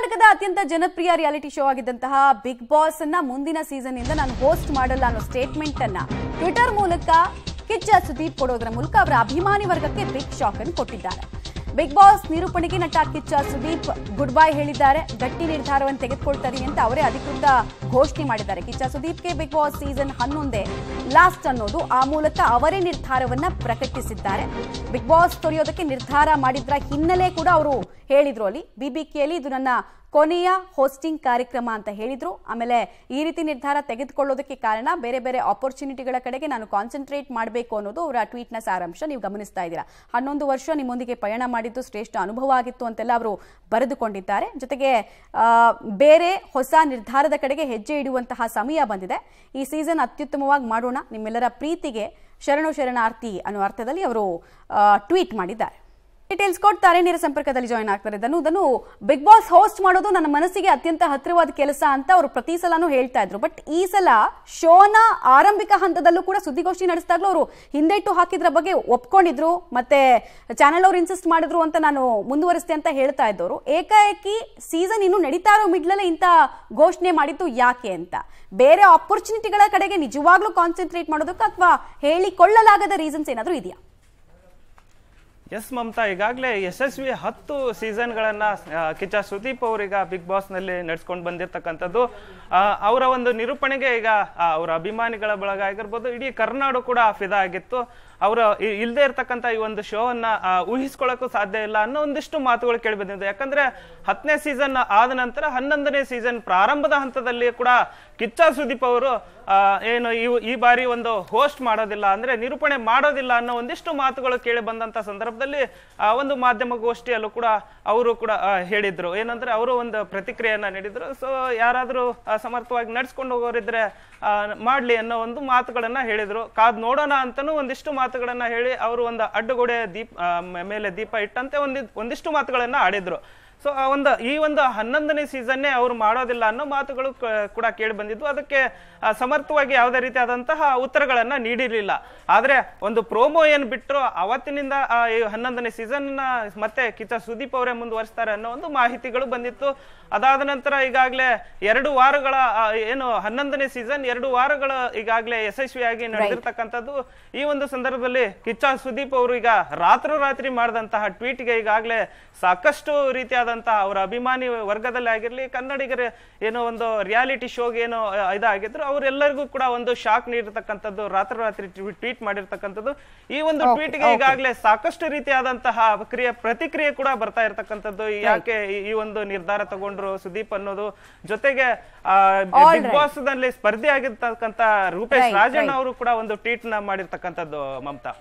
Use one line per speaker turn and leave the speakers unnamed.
ಕರ್ನಾಟಕದ ಅತ್ಯಂತ ಜನಪ್ರಿಯ ರಿಯಾಲಿಟಿ ಶೋ ಆಗಿದ್ದಂತಹ ಬಿಗ್ ಬಾಸ್ ಅನ್ನ ಮುಂದಿನ ಸೀಸನ್ ಇಂದ ನಾನು ಹೋಸ್ಟ್ ಮಾಡಲ್ಲ ಅನ್ನೋ ಸ್ಟೇಟ್ಮೆಂಟ್ ಅನ್ನ ಟ್ವಿಟರ್ ಮೂಲಕ ಕಿಚ್ಚ ಸುದೀಪ್ ಕೊಡೋದ್ರ ಮೂಲಕ ಅವರ ಅಭಿಮಾನಿ ವರ್ಗಕ್ಕೆ ಬಿಗ್ ಶಾಕ್ ಅನ್ನು ಕೊಟ್ಟಿದ್ದಾರೆ. ಬಿಗ್ ಬಾಸ್ ನಿರೂಪಣೆಗೆ ನಟ ಕಿಚ್ಚ ಸುದೀಪ್ ಗುಡ್ ಬೈ ಹೇಳಿದ್ದಾರೆ. ಗಟ್ಟಿ ನಿರ್ಧಾರವನ್ನು ತೆಗೆದುಕೊಳ್ತಾರೆ ಅಂತ ಅವರೇ ಅಧಿಕೃತ ಘೋಷಣೆ ಮಾಡಿದ್ದಾರೆ. ಕಿಚ್ಚ ಸುದೀಪ್ಗೆ ಬಿಗ್ ಬಾಸ್ ಸೀಸನ್ ಹನ್ನೊಂದೇ ಲಾಸ್ಟ್ ಅನ್ನೋದು ಆ ಮೂಲಕ ಅವರೇ ನಿರ್ಧಾರವನ್ನ ಪ್ರಕಟಿಸಿದ್ದಾರೆ. ಬಿಗ್ ಬಾಸ್ ತೊರೆಯೋದಕ್ಕೆ ನಿರ್ಧಾರ ಮಾಡಿದ್ರ ಹಿನ್ನೆಲೆ ಕೂಡ ಅವರು ಹೇಳಿದ್ರು ಅಲ್ಲಿ. ಬಿಬಿಕೆಯಲ್ಲಿ ಇದು ನನ್ನ ಕೊನೆಯ ಹೋಸ್ಟಿಂಗ್ ಕಾರ್ಯಕ್ರಮ ಅಂತ ಹೇಳಿದ್ರು. ಆಮೇಲೆ ಈ ರೀತಿ ನಿರ್ಧಾರ ತೆಗೆದುಕೊಳ್ಳೋದಕ್ಕೆ ಕಾರಣ ಬೇರೆ ಬೇರೆ ಆಪರ್ಚುನಿಟಿಗಳ ಕಡೆಗೆ ನಾನು ಕಾನ್ಸಂಟ್ರೇಟ್ ಮಾಡಬೇಕು ಅನ್ನೋದು ಅವರ ಟ್ವೀಟ್ನ ಸಾರಾಂಶ. ನೀವು ಗಮನಿಸ್ತಾ ಇದ್ದೀರಾ. ಹನ್ನೊಂದು ವರ್ಷ ನಿಮ್ಮೊಂದಿಗೆ ಪಯಣ ಮಾಡಿದ್ದು ಶ್ರೇಷ್ಠ ಅನುಭವ ಆಗಿತ್ತು ಅಂತೆಲ್ಲ ಅವರು ಬರೆದುಕೊಂಡಿದ್ದಾರೆ. ಜೊತೆಗೆ ಬೇರೆ ಹೊಸ ನಿರ್ಧಾರದ ಕಡೆಗೆ ಹೆಜ್ಜೆ ಇಡುವಂತಹ ಸಮಯ ಬಂದಿದೆ. ಈ ಸೀಸನ್ ಅತ್ಯುತ್ತಮವಾಗಿ ಮಾಡೋಣ ನಿಮ್ಮೆಲ್ಲರ ಪ್ರೀತಿಗೆ ಶರಣು ಶರಣಾರ್ಥಿ ಅನ್ನೋ ಅರ್ಥದಲ್ಲಿ ಅವರು ಟ್ವೀಟ್ ಮಾಡಿದ್ದಾರೆ. ಡೀಟೇಲ್ಸ್ ಕೊಡ್ತಾರೆ ನೇರ ಸಂಪರ್ಕದಲ್ಲಿ ಜಾಯ್ನ್ ಆಗ್ತಾರೆ. ಧನು ಬಿಗ್ ಬಾಸ್ ಹೋಸ್ಟ್ ಮಾಡೋದು ನನ್ನ ಮನಸ್ಸಿಗೆ ಅತ್ಯಂತ ಹತ್ತಿರವಾದ ಕೆಲಸ ಅಂತ ಅವರು ಪ್ರತಿ ಸಲನೂ ಹೇಳ್ತಾ ಇದ್ರು. ಬಟ್ ಈ ಸಲ ಶೋನ ಆರಂಭಿಕ ಹಂತದಲ್ಲೂ ಕೂಡ ಸುದ್ದಿಗೋಷ್ಠಿ ನಡೆಸಿದಾಗ್ಲೂ ಅವರು ಹಿಂದೆಟ್ಟು ಹಾಕಿದ್ರ ಬಗ್ಗೆ ಒಪ್ಕೊಂಡಿದ್ರು. ಮತ್ತೆ ಚಾನೆಲ್ ಅವ್ರು ಇನ್ಸಿಸ್ಟ್ ಮಾಡಿದ್ರು ಅಂತ ನಾನು ಮುಂದುವರಿಸ್ತೆ ಅಂತ ಹೇಳ್ತಾ ಇದ್ದವರು. ಏಕಾಏಕಿ ಸೀಸನ್ ಇನ್ನು ನಡೀತಾ ಇರೋ ಮಿಡ್ಲಲ್ಲೇ ಇಂಥ ಘೋಷಣೆ ಮಾಡಿದ್ದು ಯಾಕೆ ಅಂತ. ಬೇರೆ ಆಪರ್ಚುನಿಟಿಗಳ ಕಡೆಗೆ ನಿಜವಾಗ್ಲೂ ಕಾನ್ಸಂಟ್ರೇಟ್ ಮಾಡೋದಕ್ಕೆ ಅಥವಾ ಹೇಳಿಕೊಳ್ಳಲಾಗದ ರೀಸನ್ಸ್ ಏನಾದರೂ ಇದೆಯಾ?
ಎಸ್ ಮಮತಾ, ಈಗಾಗಲೇ ಯಶಸ್ವಿ ಹತ್ತು ಸೀಸನ್ಗಳನ್ನು ಕಿಚ್ಚ ಸುದೀಪ್ ಅವರೀಗ ಬಿಗ್ ಬಾಸ್ನಲ್ಲಿ ನಡ್ಸ್ಕೊಂಡು ಬಂದಿರತಕ್ಕಂಥದ್ದು. ಅವರ ಒಂದು ನಿರೂಪಣೆಗೆ ಈಗ ಅವರ ಅಭಿಮಾನಿಗಳ ಬಳಗ ಆಗಿರ್ಬೋದು, ಇಡೀ ಕರ್ನಾಡು ಕೂಡ ಫಿದಾ ಆಗಿತ್ತು. ಅವರ ಇಲ್ಲದೆ ಇರತಕ್ಕಂತ ಈ ಒಂದು ಶೋ ಅನ್ನ ಆ, ಊಹಿಸ್ಕೊಳ್ಳೋಕ್ಕೂ ಸಾಧ್ಯ ಇಲ್ಲ ಅನ್ನೋ ಒಂದಿಷ್ಟು ಮಾತುಗಳು ಕೇಳಿ ಬಂದಿದೆ ಯಾಕಂದ್ರೆ ಹತ್ತನೇ ಸೀಸನ್ ಆದ ನಂತರ ಹನ್ನೊಂದನೇ ಸೀಸನ್ ಪ್ರಾರಂಭದ ಹಂತದಲ್ಲಿ ಕೂಡ ಕಿಚ್ಚ ಸುದೀಪ್ ಅವರು ಏನು ಈ- ಬಾರಿ ಒಂದು ಹೋಸ್ಟ್ ಮಾಡೋದಿಲ್ಲ ಅಂದ್ರೆ ನಿರೂಪಣೆ ಮಾಡೋದಿಲ್ಲ ಅನ್ನೋ ಒಂದಿಷ್ಟು ಮಾತುಗಳು ಕೇಳಿ ಬಂದಂತ ಸಂದರ್ಭದಲ್ಲಿ ಆ, ಒಂದು ಮಾಧ್ಯಮ ಗೋಷ್ಠಿಯಲ್ಲೂ ಕೂಡ ಅವರು ಕೂಡ ಹೇಳಿದ್ರು. ಏನಂದ್ರೆ ಅವರು ಒಂದು ಪ್ರತಿಕ್ರಿಯೆಯನ್ನ ನೀಡಿದ್ರು. ಸೊ ಯಾರಾದರೂ ಸಮರ್ಥವಾಗಿ ನಡ್ಸ್ಕೊಂಡು ಹೋಗೋರಿದ್ರೆ ಮಾಡ್ಲಿ ಅನ್ನೋ ಒಂದು ಮಾತುಗಳನ್ನ ಹೇಳಿದ್ರು. ಕಾದ್ ನೋಡೋಣ ಅಂತಾನು ಒಂದಿಷ್ಟು ಮಾತುಗಳನ್ನ ಹೇಳಿ ಅವರು ಒಂದು ಅಡ್ಡಗೋಡೆ ದೀಪ ಮೇಲೆ ದೀಪ ಇಟ್ಟಂತೆ ಒಂದಿ ಒಂದಿಷ್ಟು ಮಾತುಗಳನ್ನ ಆಡಿದ್ರು. ಸೊ ಆ ಒಂದು ಈ ಒಂದು ಹನ್ನೊಂದನೇ ಸೀಸನ್ನೇ ಅವರು ಮಾಡೋದಿಲ್ಲ ಅನ್ನೋ ಮಾತುಗಳು ಕೂಡ ಕೇಳಿ ಬಂದಿದ್ದು ಅದಕ್ಕೆ ಸಮರ್ಥವಾಗಿ ಯಾವುದೇ ರೀತಿಯಾದಂತಹ ಉತ್ತರಗಳನ್ನು ನೀಡಿರಲಿಲ್ಲ. ಆದರೆ ಒಂದು ಪ್ರೋಮೋ ಏನು ಬಿಟ್ಟರು ಅವತ್ತಿನಿಂದ ಈ ಹನ್ನೊಂದನೇ ಸೀಸನ್ ಮತ್ತೆ ಕಿಚ್ಚ ಸುದೀಪ್ ಅವರೇ ಮುಂದುವರಿಸ್ತಾರೆ ಅನ್ನೋ ಒಂದು ಮಾಹಿತಿಗಳು ಬಂದಿತ್ತು. ಅದಾದ ನಂತರ ಈಗಾಗಲೇ ಎರಡು ವಾರಗಳ ಏನು ಹನ್ನೊಂದನೇ ಸೀಸನ್ ಎರಡು ವಾರಗಳ ಈಗಾಗಲೇ ಯಶಸ್ವಿಯಾಗಿ ನಡೆದಿರ್ತಕ್ಕಂಥದ್ದು. ಈ ಒಂದು ಸಂದರ್ಭದಲ್ಲಿ ಕಿಚ್ಚ ಸುದೀಪ್ ಅವರು ಈಗ ರಾತ್ರೋರಾತ್ರಿ ಮಾಡಿದಂತಹ ಟ್ವೀಟ್ಗೆ ಈಗಾಗಲೇ ಸಾಕಷ್ಟು ರೀತಿಯಾದಂತಹ ಅವರ ಅಭಿಮಾನಿ ವರ್ಗದಲ್ಲಿ ಆಗಿರ್ಲಿ ಕನ್ನಡಿಗರ ಏನೋ ಒಂದು ರಿಯಾಲಿಟಿ ಶೋಗೆ ಏನೋ ಇದಾಗಿದ್ರು ಅವರೆಲ್ಲರಿಗೂ ಕೂಡ ಒಂದು ಶಾಕ್ ನೀಡಿರ್ತಕ್ಕಂಥದ್ದು ರಾತ್ರಿ ಟ್ವೀಟ್ ಮಾಡಿರ್ತಕ್ಕಂಥದ್ದು. ಈ ಒಂದು ಟ್ವೀಟ್ಗೆ ಈಗಾಗಲೇ ಸಾಕಷ್ಟು ರೀತಿಯಾದಂತಹ ಕ್ರಿಯೆ ಪ್ರತಿಕ್ರಿಯೆ ಕೂಡ ಬರ್ತಾ ಇರ್ತಕ್ಕಂಥದ್ದು. ಯಾಕೆ ಈ- ಒಂದು ನಿರ್ಧಾರ ತಗೊಂಡ್ರು ಸುದೀಪ್ ಅನ್ನೋದು? ಜೊತೆಗೆ ಬಿಗ್. ಬಾಸ್ನಲ್ಲಿ ಸ್ಪರ್ಧೆ ಆಗಿರ್ತಕ್ಕಂತ ರೂಪೇಶ್ ರಾಜಣ್ಣ. ಅವರು ಕೂಡ ಒಂದು ಟ್ವೀಟ್ನ ಮಾಡಿರ್ತಕ್ಕಂಥದ್ದು ಮಮತಾ.